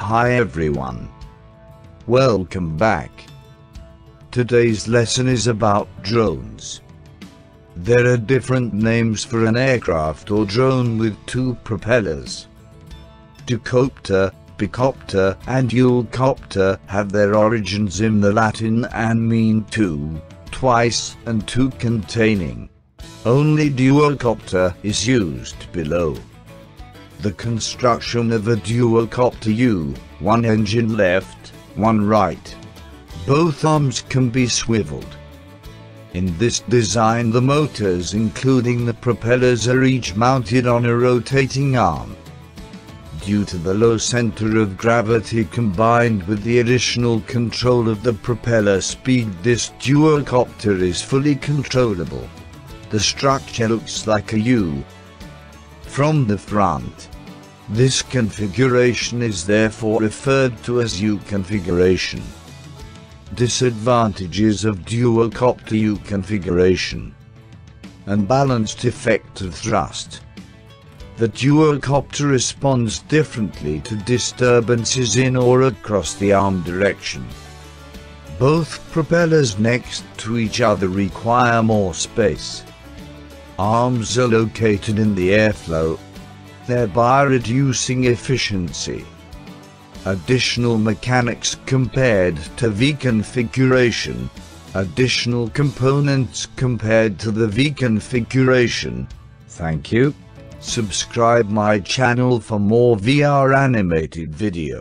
Hi everyone. Welcome back. Today's lesson is about drones. There are different names for an aircraft or drone with two propellers. Duocopter, bicopter and Dualcopter have their origins in the Latin and mean two, twice and two containing. Only duocopter is used below. The construction of a dual copter U, one engine left, one right. Both arms can be swiveled. In this design the motors including the propellers are each mounted on a rotating arm. Due to the low center of gravity combined with the additional control of the propeller speed this duocopter is fully controllable. The structure looks like a U. From the front, this configuration is therefore referred to as U configuration. Disadvantages of dual copter U configuration. Unbalanced effective thrust. The dual copter responds differently to disturbances in or across the arm direction. Both propellers next to each other require more space. Arms are located in the airflow, thereby reducing efficiency additional mechanics compared to V configuration, additional components compared to the V configuration. Thank you. Subscribe my channel for more VR animated videos.